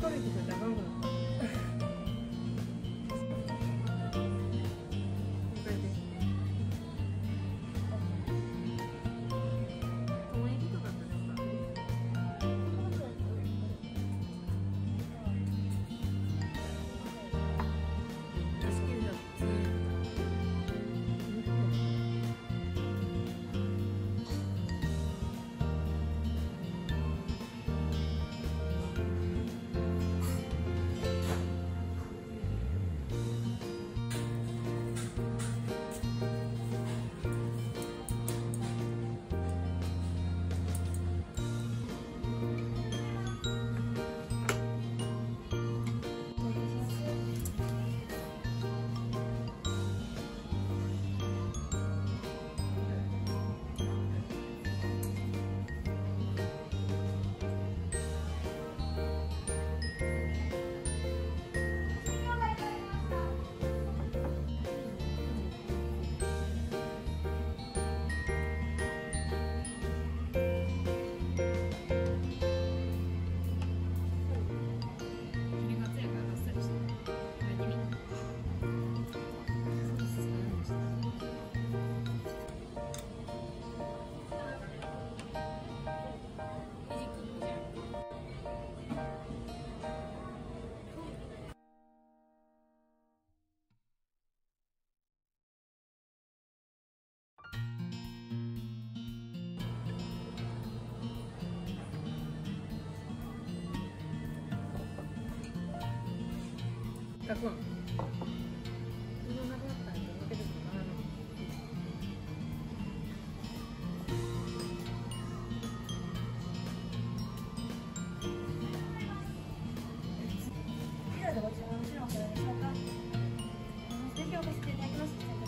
かるんですよかくん。ご注文お揃いしう。ご提ていただきます。